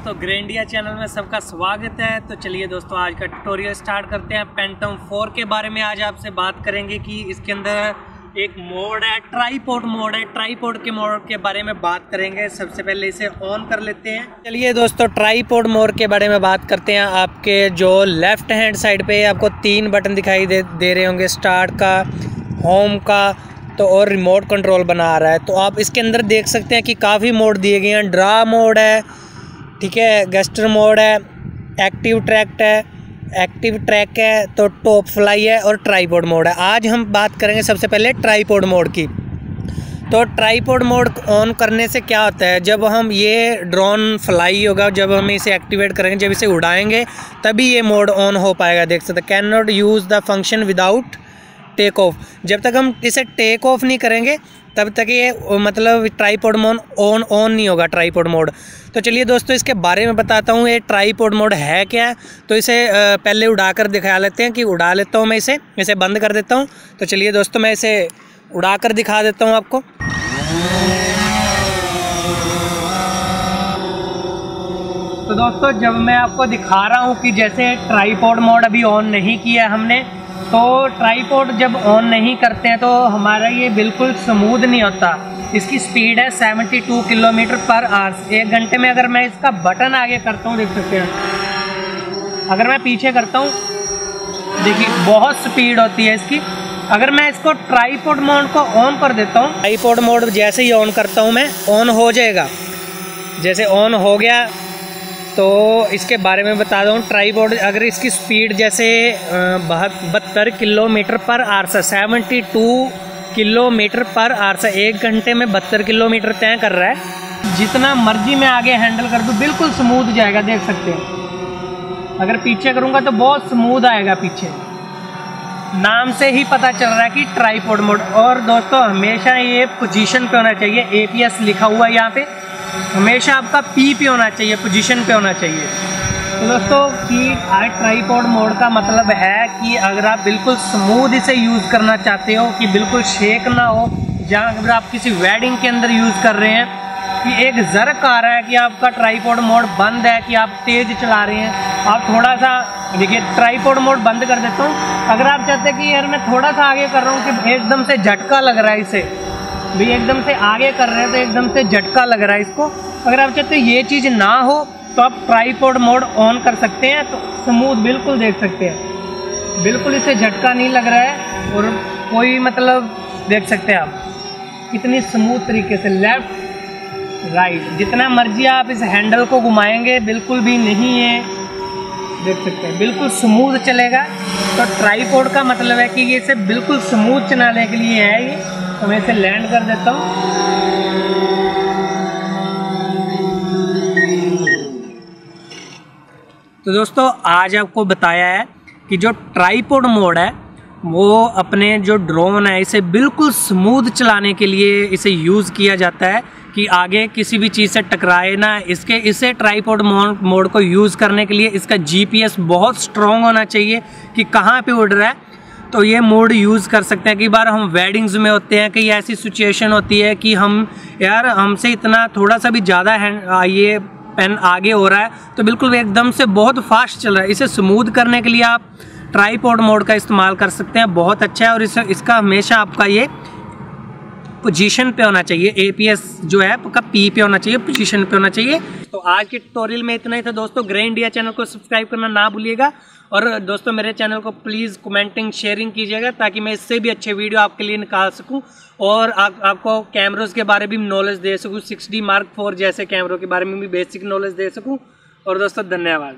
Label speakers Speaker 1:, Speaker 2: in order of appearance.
Speaker 1: तो ग्रैंडिया चैनल में सबका स्वागत है। तो चलिए दोस्तों, आज का ट्यूटोरियल स्टार्ट करते हैं। पेंटम 4 के बारे में आज आपसे बात करेंगे कि इसके अंदर एक मोड है ट्राईपोर्ट मोड है। ट्राईपोर्ट के मोड के बारे में बात करेंगे। सबसे पहले इसे ऑन कर लेते हैं। चलिए दोस्तों ट्राईपोर्ट मोड के बारे में बात करते हैं। आपके जो लेफ़्ट हैंड साइड पे आपको तीन बटन दिखाई दे दे रहे होंगे। स्टार्ट का होम का तो और रिमोट कंट्रोल बना रहा है। तो आप इसके अंदर देख सकते हैं कि काफ़ी मोड दिए गए हैं। ड्रा मोड है। ठीक है गेस्टर मोड है एक्टिव ट्रैक्ट है एक्टिव ट्रैक है तो टॉप फ्लाई है और ट्राईपोड मोड है। आज हम बात करेंगे सबसे पहले ट्राईपोड मोड की। तो ट्राईपोड मोड ऑन करने से क्या होता है, जब हम ये ड्रोन फ्लाई होगा, जब हम इसे एक्टिवेट करेंगे, जब इसे उड़ाएँगे, तभी ये मोड ऑन हो पाएगा। देख सकते can not use the function without take off जब तक हम इसे टेक ऑफ़ नहीं करेंगे, तब तक ये मतलब ट्राईपोड मोड ऑन ऑन नहीं होगा ट्राईपोड मोड तो चलिए दोस्तों, इसके बारे में बताता हूँ, ये ट्राईपोड मोड है क्या? है तो इसे पहले उड़ा कर दिखा लेते हैं कि उड़ा लेता हूँ मैं इसे इसे बंद कर देता हूँ. तो चलिए दोस्तों, मैं इसे उड़ा कर दिखा देता हूँ आपको. तो दोस्तों, जब मैं आपको दिखा रहा हूँ कि जैसे ट्राईपोड मोड अभी ऑन नहीं किया हमने तो ट्राईपोर्ट जब ऑन नहीं करते हैं तो हमारा ये बिल्कुल स्मूथ नहीं होता। इसकी स्पीड है 72 किलोमीटर पर आवर्स एक घंटे में अगर मैं इसका बटन आगे करता हूँ, देख सकते हैं। अगर मैं पीछे करता हूँ, देखिए, बहुत स्पीड होती है इसकी। अगर मैं इसको ट्राईपोर्ट मोड को ऑन कर देता हूँ ट्राईपोर्ट मोड जैसे ही ऑन करता हूँ मैं ऑन हो जाएगा। जैसे ऑन हो गया तो इसके बारे में बता दूँ ट्राईपोर्ट अगर इसकी स्पीड जैसे बहत्तर किलोमीटर पर आर से सेवेंटी टू किलोमीटर पर आर से, एक घंटे में बहत्तर किलोमीटर तय कर रहा है। जितना मर्ज़ी मैं आगे हैंडल कर दूँ, बिल्कुल स्मूथ जाएगा, देख सकते हैं। अगर पीछे करूँगा तो बहुत स्मूथ आएगा पीछे। नाम से ही पता चल रहा है कि ट्राईपोर्ट मोड और दोस्तों, हमेशा ये पोजीशन पे होना चाहिए एपीएस लिखा हुआ है यहाँ पे। हमेशा आपका पी पे होना चाहिए पोजीशन पे होना चाहिए। तो दोस्तों, कि आज ट्राईपोड मोड का मतलब है कि अगर आप बिल्कुल स्मूथ इसे यूज़ करना चाहते हो, कि बिल्कुल शेक ना हो, जहाँ अगर आप किसी वेडिंग के अंदर यूज़ कर रहे हैं, कि एक जर्क आ रहा है कि आपका ट्राईपोड मोड बंद है, कि आप तेज़ चला रहे हैं, आप थोड़ा सा, देखिए ट्राईपोड मोड बंद कर देता हूँ। अगर आप चाहते हैं कि यार मैं थोड़ा सा आगे कर रहा हूँ, कि एकदम से झटका लग रहा है इसे भी एकदम से आगे कर रहे हैं तो एकदम से झटका लग रहा है इसको। अगर आप चाहते ये चीज़ ना हो तो आप ट्राईपोड मोड ऑन कर सकते हैं तो स्मूथ बिल्कुल देख सकते हैं। बिल्कुल इसे झटका नहीं लग रहा है, और कोई मतलब देख सकते हैं आप। कितनी स्मूथ तरीके से लेफ़्ट राइट जितना मर्ज़ी आप इस हैंडल को घुमाएँगे, बिल्कुल भी नहीं है। देख सकते हैं, बिल्कुल स्मूथ चलेगा। तो ट्राईपोड का मतलब है कि ये इसे बिल्कुल स्मूथ चलाने के लिए है ये। तो मैं इसे लैंड कर देता हूँ। तो दोस्तों, आज आपको बताया है कि जो ट्राईपोड मोड है, वो अपने जो ड्रोन है, इसे बिल्कुल स्मूथ चलाने के लिए इसे यूज़ किया जाता है कि आगे किसी भी चीज़ से टकराए ना, इसके, इसे ट्राईपोड मोड को यूज़ करने के लिए इसका जीपीएस बहुत स्ट्रॉन्ग होना चाहिए कि कहाँ पे उड़ रहा है। तो ये मोड यूज़ कर सकते हैं। कई बार हम वेडिंग्स में होते हैं कई ऐसी सिचुएशन होती है कि हम यार हमसे इतना थोड़ा सा भी ज़्यादा है ये पेन आगे हो रहा है तो बिल्कुल एकदम से बहुत फास्ट चल रहा है। इसे स्मूद करने के लिए आप ट्राईपोड मोड का इस्तेमाल कर सकते हैं। बहुत अच्छा है और इस, इसका हमेशा आपका ये पोजीशन पे होना चाहिए। एपीएस जो है आपका पी पे होना चाहिए पोजीशन पे होना चाहिए। तो आज के ट्यूटोरियल में इतना ही था। दोस्तों ग्रे इंडिया चैनल को सब्सक्राइब करना ना भूलिएगा। और दोस्तों मेरे चैनल को प्लीज़ कमेंटिंग शेयरिंग कीजिएगा ताकि मैं इससे भी अच्छे वीडियो आपके लिए निकाल सकूँ। और आ, आपको कैमरोज के बारे में नॉलेज दे सकूँ। 6D मार्क फोर जैसे कैमरों के बारे में भी बेसिक नॉलेज दे सकूँ। और दोस्तों धन्यवाद।